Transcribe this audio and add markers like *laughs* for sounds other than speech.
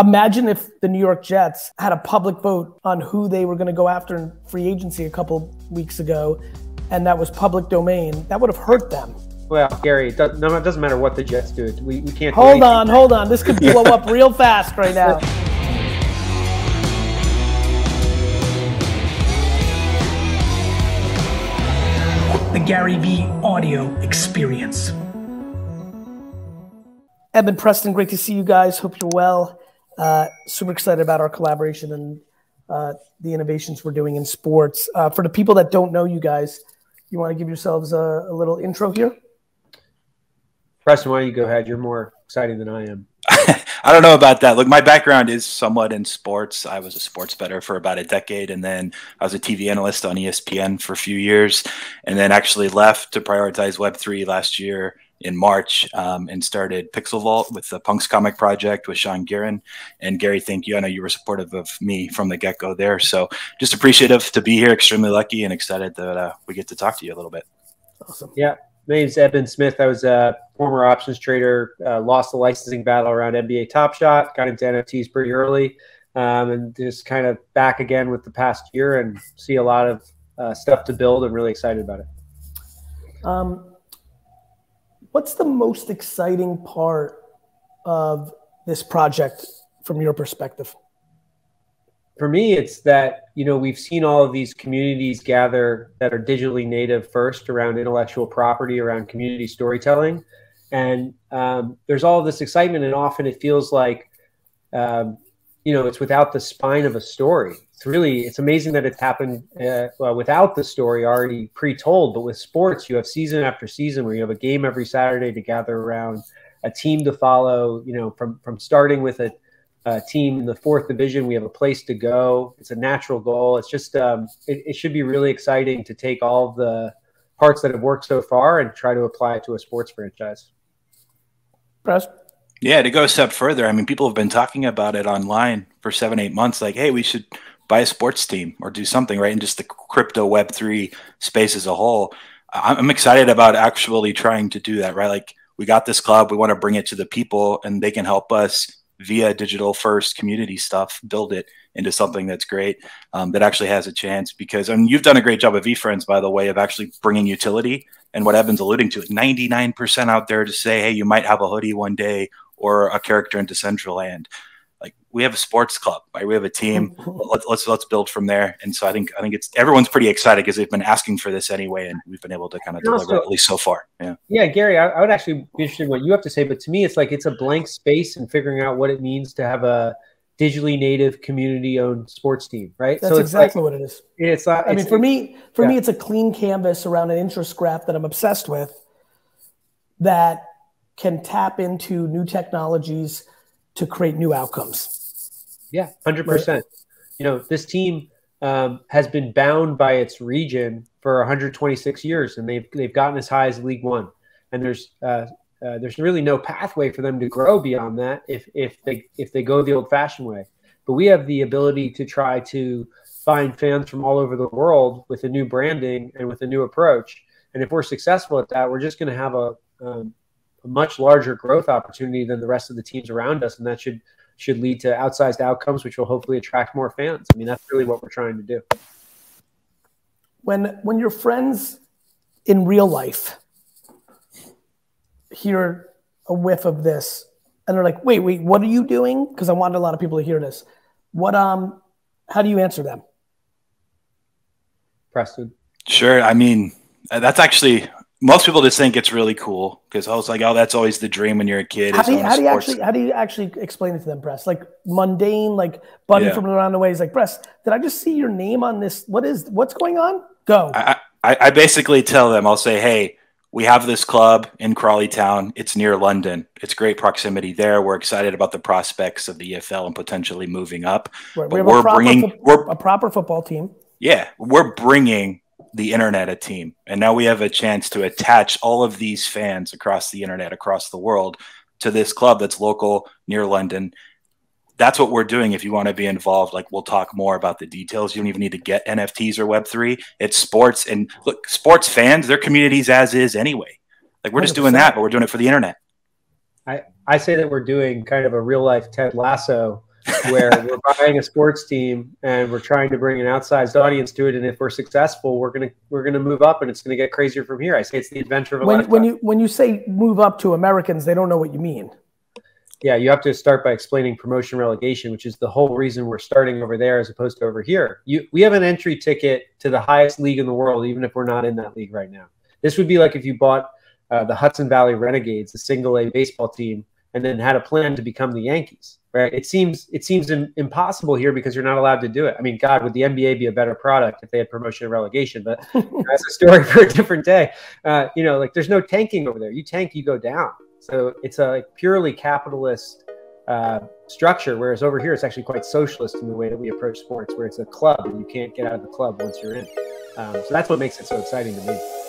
Imagine if the New York Jets had a public vote on who they were going to go after in free agency a couple weeks ago, and that was public domain. That would have hurt them. Well, Gary, it doesn't, no, it doesn't matter what the Jets do. We, we can't. Hold on, hold on. This could *laughs* blow up real fast right now. The GaryVee audio experience. Eben Preston, great to see you guys. Hope you're well. Uh, super excited about our collaboration and uh, the innovations we're doing in sports. Uh, for the people that don't know you guys, you want to give yourselves a, a, little intro here? Preston, why don't you go ahead? You're more exciting than I am. *laughs* I don't know about that. Look, my background is somewhat in sports. I was a sports bettor for about a decade, and then I was a TV analyst on ESPN for a few years, and then actually left to prioritize Web3 last year in March um, and started Pixel Vault with the Punks Comic Project with Sean Girin. And Gary, thank you. I know you were supportive of me from the get go there. So just appreciative to be here, extremely lucky and excited that uh, we get to talk to you a little bit. Awesome. Yeah. My name's Eben Smith. I was a former options trader, uh, lost the licensing battle around NBA Top Shot, got into NFTs pretty early, um, and just kind of back again with the past year and see a lot of uh, stuff to build and really excited about it. Um, What's the most exciting part of this project from your perspective? For me, it's that you know we've seen all of these communities gather that are digitally native first around intellectual property, around community storytelling, and um, there's all this excitement, and often it feels like um, you know it's without the spine of a story. It's really it's amazing that it's happened uh, well, without the story already pre-told but with sports you have season after season where you have a game every saturday to gather around a team to follow you know from from starting with a, a team in the fourth division we have a place to go. It's a natural goal. It's just um, it, it should be really exciting to take all the parts that have worked so far and try to apply it to a sports franchise. Press yeah to go a step further i mean people have been talking about it online for seven eight months like hey we should buy a sports team or do something, right? And just the crypto Web three space as a whole. I'm excited about actually trying to do that, right? Like we got this club, we want to bring it to the people, and they can help us via digital first community stuff build it into something that's great um, that actually has a chance because I mean, you've done a great job of VeeFriends by the way of actually bringing utility and what Eben's alluding to 99% out there to say hey you might have a hoodie one day or a character in Decentraland like we have a sports club, right? We have a team. *laughs* let's let's let's build from there. And so I think I think it's everyone's pretty excited because they've been asking for this anyway, and we've been able to kind of deliver also, at least so far. Yeah. Yeah, Gary, I, I, would actually be interested in what you have to say, but to me, it's like it's a blank space and figuring out what it means to have a digitally native community-owned sports team, right? That's so exactly like, what it is. It's. Uh, I mean, for me, for yeah. me, it's a clean canvas around an interest graph that I'm obsessed with. That can tap into new technologies to create new outcomes. Yeah, hundred percent. You know, this team um, has been bound by its region for 126 years, and they've they've gotten as high as League One, and there's uh, uh, there's really no pathway for them to grow beyond that if if they if they go the old-fashioned way. But we have the ability to try to find fans from all over the world with a new branding and with a new approach. And if we're successful at that, we're just going to have a, um, a much larger growth opportunity than the rest of the teams around us, and that should should lead to outsized outcomes, which will hopefully attract more fans. I mean, that's really what we're trying to do. When when your friends in real life hear a whiff of this, and they're like, "Wait, wait, what are you doing?" Because I wanted a lot of people to hear this. What um, how do you answer them? Preston. Sure. I mean, that's actually most people just think it's really cool because I was like, oh, that's always the dream when you're a kid. How do you, how do you actually how do you actually explain it to them, Press? Like mundane, like Buddy yeah. from around the way is like, Press, did I just see your name on this? What is what's going on? Go. I, I, I basically tell them, I'll say, hey, we have this club in Crawley Town. It's near London. It's great proximity there. We're excited about the prospects of the EFL and potentially moving up. Right. But we are bringing fo- we're a proper football team. Yeah, we're bringing the internet a team. And now we have a chance to attach all of these fans across the internet, across the world, to this club that's local near London. That's what we're doing. If you want to be involved, like we'll talk more about the details. You don't even need to get NFTs or Web3. It's sports. And look, sports fans, their communities as is anyway. Like we're just 100%. doing that, but we're doing it for the internet. I, I say that we're doing kind of a real life Ted Lasso where we're buying a sports team and we're trying to bring an outsized audience to it. And if we're successful, we're gonna we're gonna move up, and it's gonna get crazier from here. I say it's the adventure of a when, lifetime. when you when you say move up to Americans, they don't know what you mean. yeah, you have to start by explaining promotion relegation, which is the whole reason we're starting over there as opposed to over here. You, we have an entry ticket to the highest league in the world, even if we're not in that league right now. This would be like if you bought uh, the Hudson Valley Renegades, the single A baseball team, and then had a plan to become the Yankees. Right? It seems it seems im- impossible here because you're not allowed to do it. I mean, God, would the NBA be a better product if they had promotion and relegation? But *laughs* that's a story for a different day. Uh, you know, like there's no tanking over there. You tank, you go down. So it's a purely capitalist uh, structure, whereas over here it's actually quite socialist in the way that we approach sports, where it's a club and you can't get out of the club once you're in. Um, so that's what makes it so exciting to me.